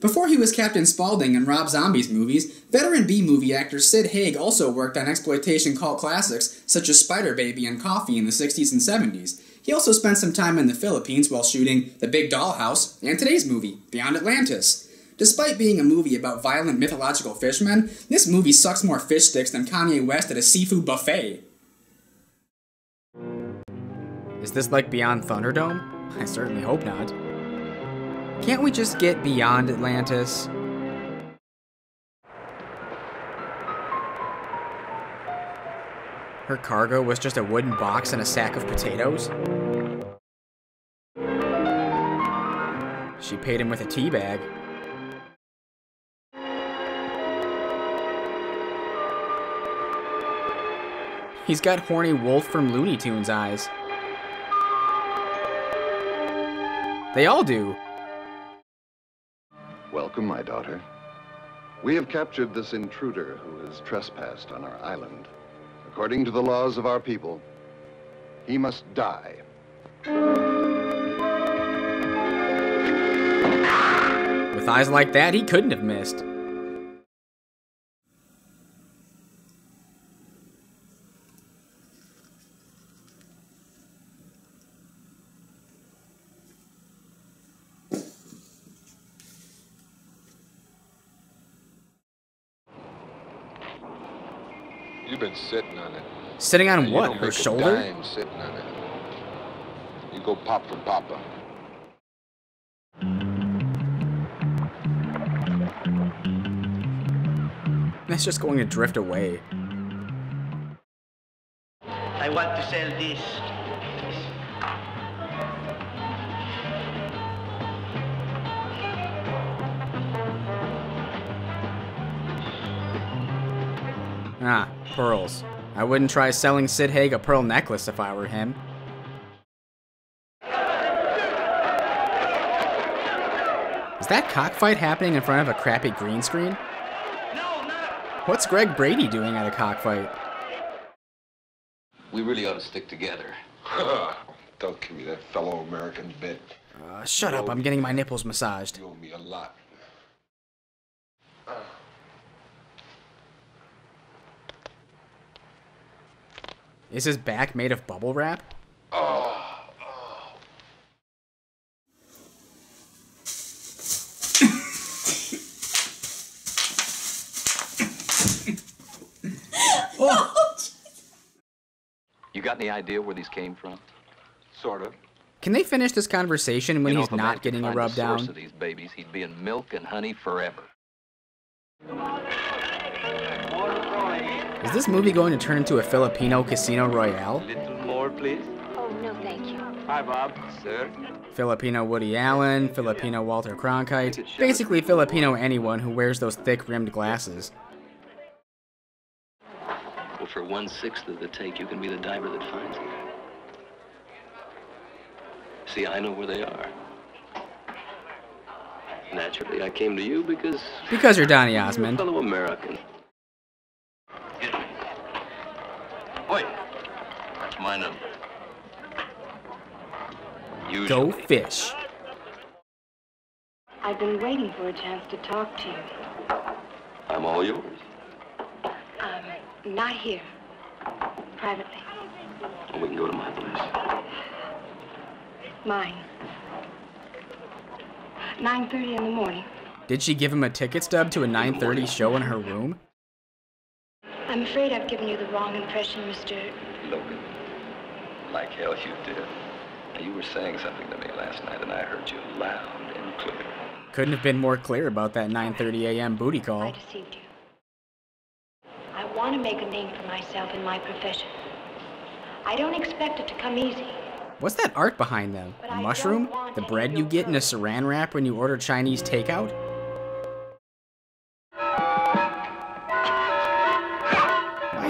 Before he was Captain Spaulding in Rob Zombie's movies, veteran B movie actor Sid Haig also worked on exploitation cult classics such as Spider Baby and Coffy in the 60s and 70s. He also spent some time in the Philippines while shooting The Big Dollhouse and today's movie, Beyond Atlantis. Despite being a movie about violent mythological fishmen, this movie sucks more fish sticks than Kanye West at a seafood buffet. Is this like Beyond Thunderdome? I certainly hope not. Can't we just get beyond Atlantis? Her cargo was just a wooden box and a sack of potatoes? She paid him with a tea bag. He's got horny wolf from Looney Tunes eyes. They all do. Welcome, my daughter. We have captured this intruder who has trespassed on our island. According to the laws of our people, he must die. With eyes like that, he couldn't have missed. You've been sitting on it. Sitting on You what? Her shoulder? sitting on it. You go pop for papa. That's just going to drift away. I want to sell this. Ah, pearls. I wouldn't try selling Sid Haig a pearl necklace if I were him. Is that cockfight happening in front of a crappy green screen? What's Greg Brady doing at a cockfight? We really ought to stick together. Don't give me that fellow American bit. Uh, shut up, I'm getting my nipples massaged. You owe me a lot. Is his back made of bubble wrap? Oh You got any idea where these came from? Sort of. Can they finish this conversation when You know, he's if a man not getting a find rub the source down? of these babies, he'd be in milk and honey forever. Is this movie going to turn into a Filipino Casino Royale? Little more, please. Oh, no, thank you. Hi, Bob. Sir? Filipino Woody Allen, Filipino Walter Cronkite, basically Filipino anyone who wears those thick rimmed glasses. Well, for one sixth of the take, you can be the diver that finds them. See, I know where they are. Naturally, I came to you because Because you're Donny you're a Osmond. fellow American. Get me. Wait. That's my number. Usually. Go fish. I've been waiting for a chance to talk to you. I'm all yours. Um, not here. Privately. We can go to my place. Mine. 9.30 in the morning. Did she give him a ticket stub to a 9:30 show in her room? I'm afraid I've given you the wrong impression, Mr. Logan. Like hell you did. Now, you were saying something to me last night, and I heard you loud and clear. Couldn't have been more clear about that 9:30 a.m. booty call. I deceived you. I want to make a name for myself in my profession. I don't expect it to come easy. What's that art behind them? A mushroom? The bread you get in a saran wrap when you order Chinese takeout?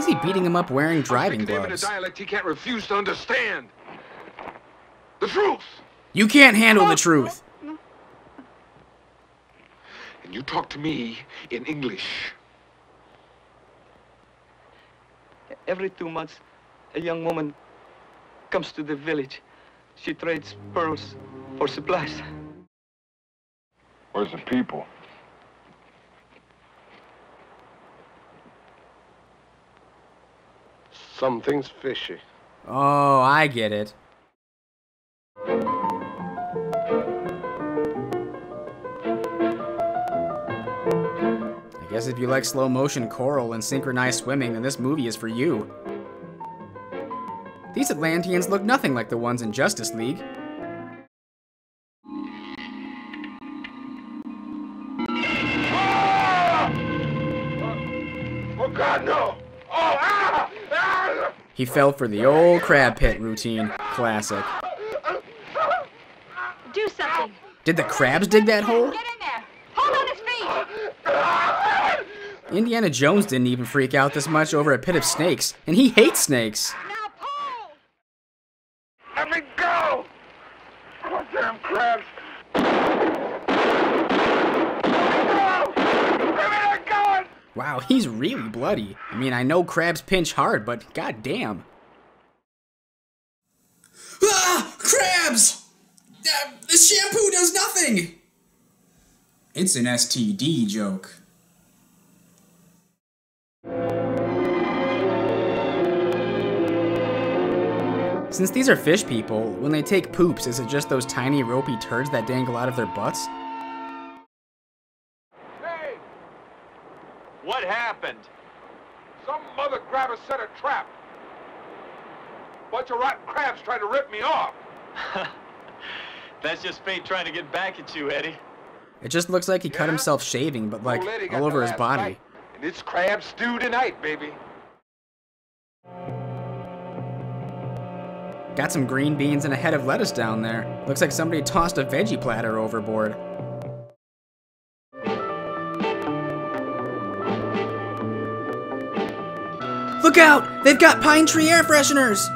Is he beating him up wearing driving Speak to him in a dialect he can't refuse to understand. The truth. You can't handle the truth. And you talk to me in English. Every two months, a young woman comes to the village. She trades pearls for supplies. Where's the people? Something's fishy. Oh, I get it. I guess if you like slow motion coral and synchronized swimming, then this movie is for you. These Atlanteans look nothing like the ones in Justice League. He fell for the old crab pit routine. Classic. Do something. Did the crabs dig that hole? Get in there. Hold on his feet. Indiana Jones didn't even freak out this much over a pit of snakes, and he hates snakes. Now pull. Let me go! Oh, damn crabs! Let me go! Let me go! Wow, he's really bloody. I mean, I know crabs pinch hard, but goddamn. Ah! Crabs! Uh, the shampoo does nothing! It's an STD joke. Since these are fish people, when they take poops, is it just those tiny ropey turds that dangle out of their butts? Hey! What happened? Some mother grabber set a trap. Bunch of rotten crabs trying to rip me off. That's just fate trying to get back at you, Eddie. It just looks like he cut himself shaving, but like Old lady got all over his body. bite, And it's crab stew tonight, baby. Got some green beans and a head of lettuce down there. Looks like somebody tossed a veggie platter overboard. Look out! They've got pine tree air fresheners!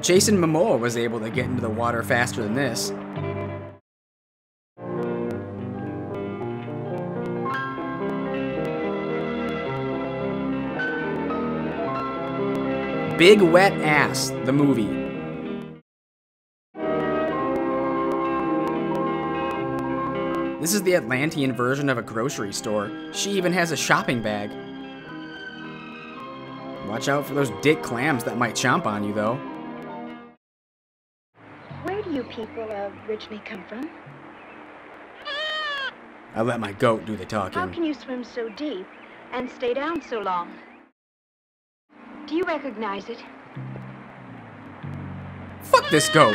Jason Momoa was able to get into the water faster than this. Big Wet Ass, the movie. This is the Atlantean version of a grocery store. She even has a shopping bag. Watch out for those dick clams that might chomp on you, though. Where do you people originally come from? I let my goat do the talking. How can you swim so deep and stay down so long? Do you recognize it? Fuck this goat!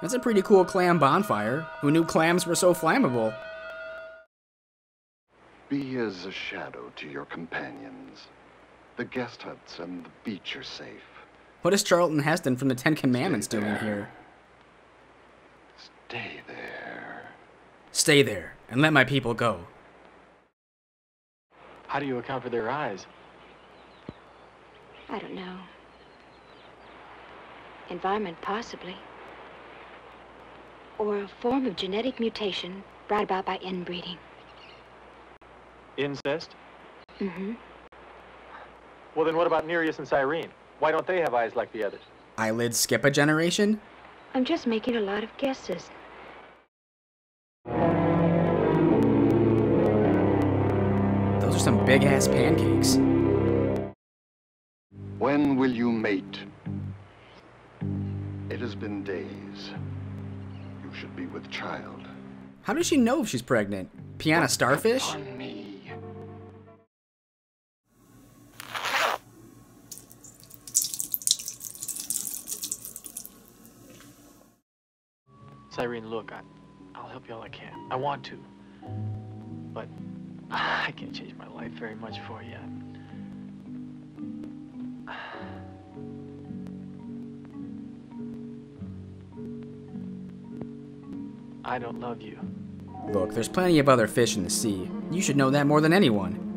That's a pretty cool clam bonfire. Who knew clams were so flammable? Be as a shadow to your companions. The guest huts and the beach are safe. What is Charlton Heston from the Ten Commandments doing here? Stay there. Stay there and let my people go. How do you account for their eyes? I don't know. Environment, possibly. Or a form of genetic mutation brought about by inbreeding. Incest? Mm-hmm. Well, then what about Nereus and Cyrene? Why don't they have eyes like the others? Eyelids skip a generation? I'm just making a lot of guesses. Those are some big ass pancakes. When will you mate? It has been days. You should be with child. How does she know if she's pregnant? Piana starfish? On me. Cyrene, look, I, I'll help you all I can. I want to. But I can't change my life very much for you. I don't love you. Look, there's plenty of other fish in the sea. You should know that more than anyone.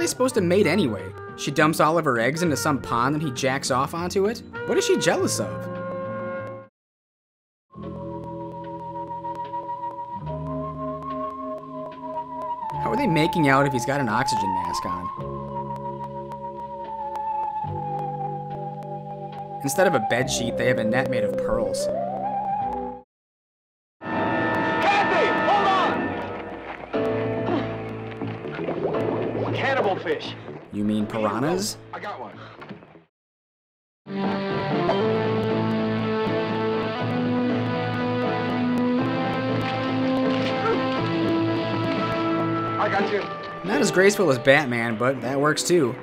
They supposed to mate anyway? She dumps all of her eggs into some pond and he jacks off onto it? What is she jealous of? How are they making out if he's got an oxygen mask on? Instead of a bed sheet, they have a net made of pearls. Fish. You mean piranhas? I got one. I got you. Not as graceful as Batman, but that works too.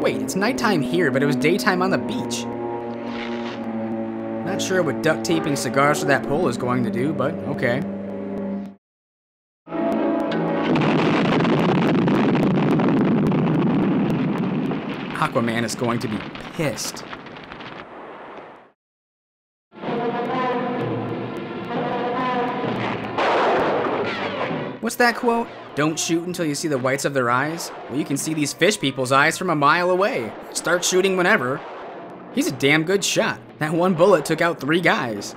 Wait, it's nighttime here, but it was daytime on the beach. Sure what duct taping cigars to that pole is going to do, but okay. Aquaman is going to be pissed. What's that quote? Don't shoot until you see the whites of their eyes? Well, you can see these fish people's eyes from a mile away. Start shooting whenever. He's a damn good shot. That one bullet took out three guys.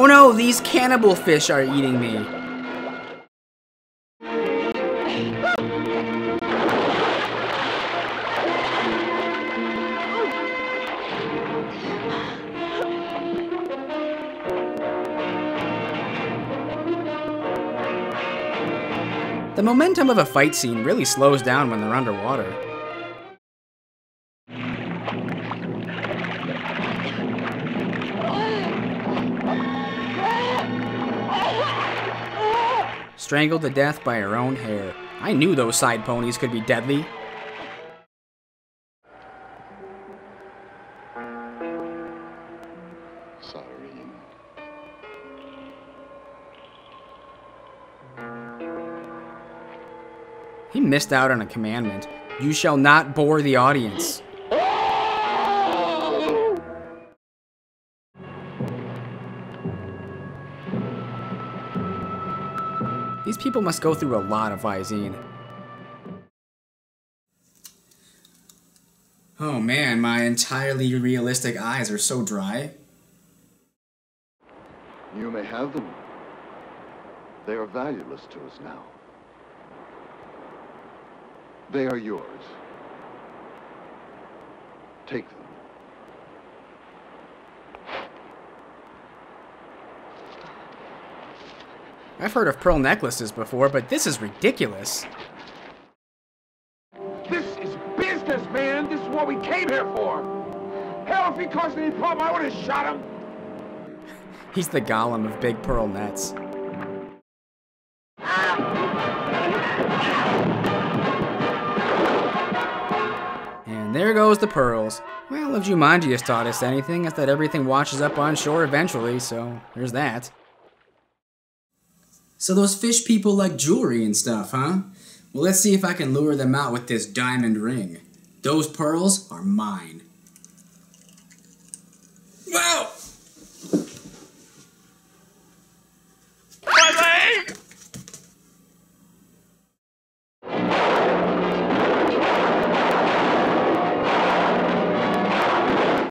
Oh no, these cannibal fish are eating me. The momentum of a fight scene really slows down when they're underwater. Strangled to death by her own hair. I knew those side ponies could be deadly. Missed out on a commandment. You shall not bore the audience. These people must go through a lot of Visine. Oh man, my entirely realistic eyes are so dry. You may have them. They are valueless to us now. They are yours. Take them. I've heard of pearl necklaces before, but this is ridiculous. This is business, man. This is what we came here for. Hell, if he caused any problem, I would have shot him. He's the golem of big pearl nets. There goes the pearls. Well, if Jumanji has taught us anything, it's that everything washes up on shore eventually, so there's that. So those fish people like jewelry and stuff, huh? Well, let's see if I can lure them out with this diamond ring. Those pearls are mine. Wow!